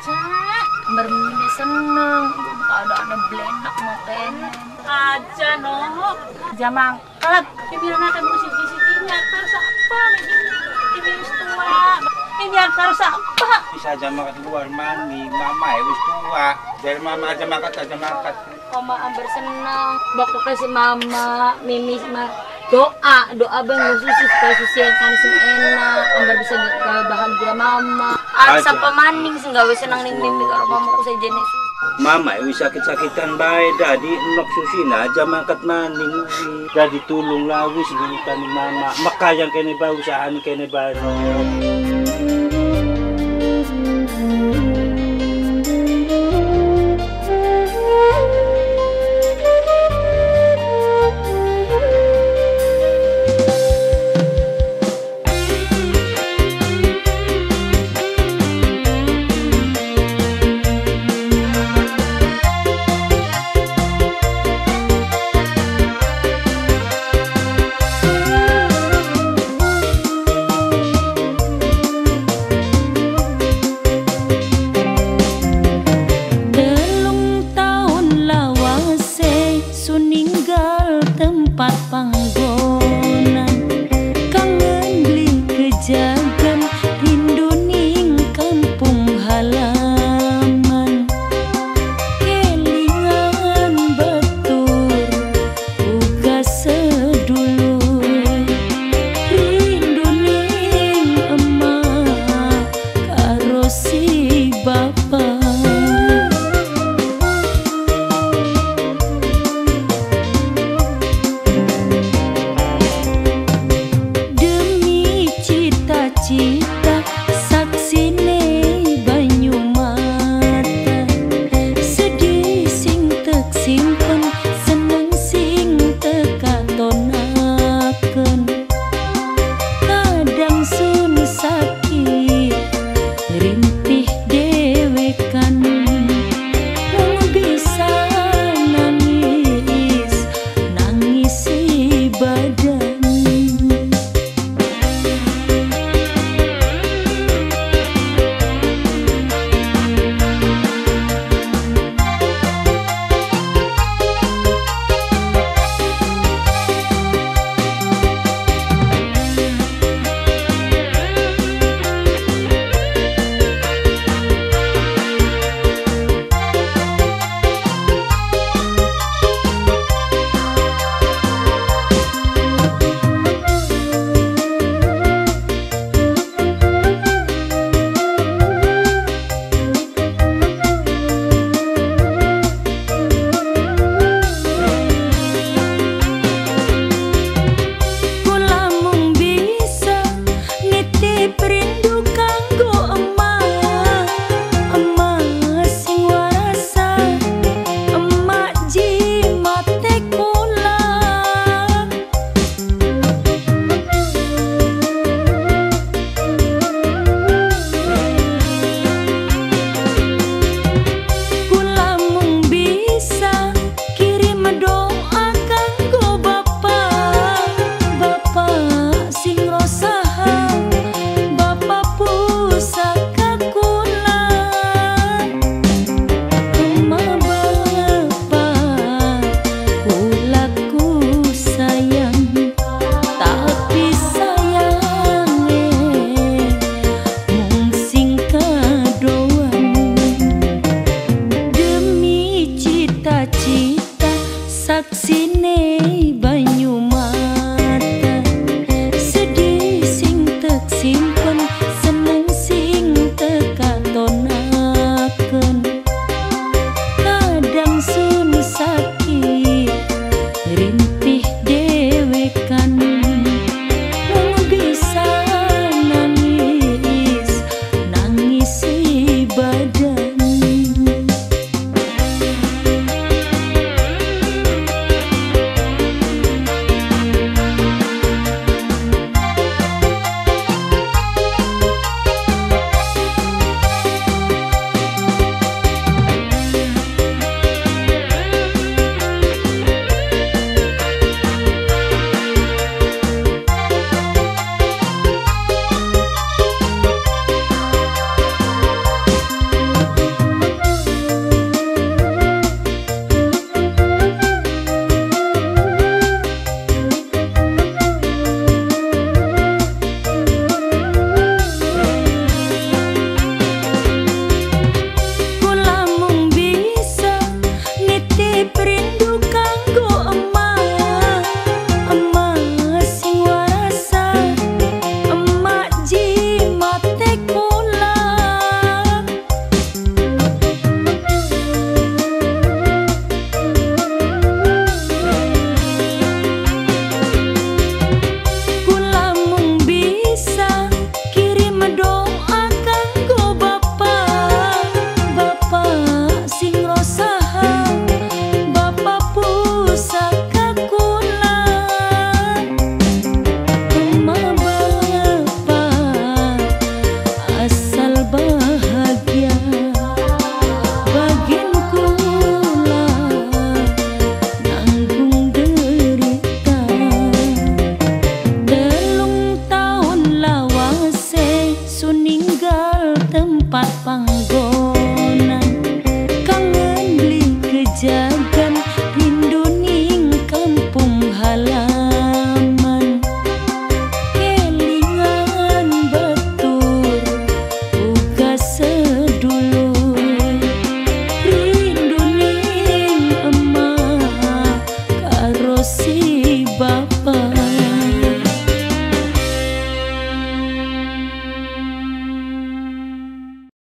Cak, bermini seneng. Keadaannya belenak makan. Aja no. Jamangkat. Bibiran akan musik di sini harus apa nih? Ini tua. Ini harus apa? Bisa aja makan luar mami, mama ya wis tua. Dari mama aja makan aja makan. Oma amber senang. Bakal kasih mama, mimi sama doa doa bang susi supaya susi yang kan enak amber bisa bahagia mama Aja. asa pemaning sing gawe senang ning mimi karo mamaku saya jenis Mama ya wis sakit-sakitan bae dadi nok susina aja makat maning. Dadi tulung lah wis ngitan mama. Makayang kene ba usahaan kene baro. 心